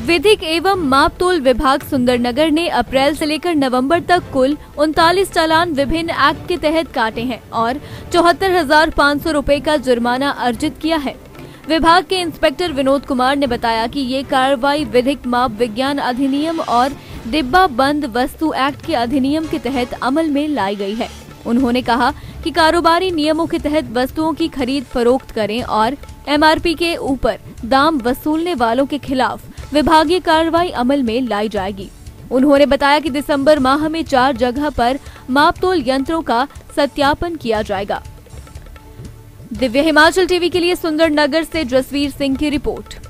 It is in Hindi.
विधिक एवं मापतोल विभाग सुंदरनगर ने अप्रैल से लेकर नवंबर तक कुल उनतालीस चालान विभिन्न एक्ट के तहत काटे हैं और चौहत्तर हज़ार पाँच सौ रूपए का जुर्माना अर्जित किया है। विभाग के इंस्पेक्टर विनोद कुमार ने बताया कि ये कार्रवाई विधिक माप विज्ञान अधिनियम और डिब्बा बंद वस्तु एक्ट के अधिनियम के तहत अमल में लाई गई है। उन्होंने कहा कि कारोबारी नियमों के तहत वस्तुओं की खरीद फरोख्त करें और एमआरपी के ऊपर दाम वसूलने वालों के खिलाफ विभागीय कार्रवाई अमल में लाई जाएगी। उन्होंने बताया कि दिसंबर माह में चार जगह पर मापतोल यंत्रों का सत्यापन किया जाएगा। दिव्य हिमाचल टीवी के लिए सुंदर नगर से जसवीर सिंह की रिपोर्ट।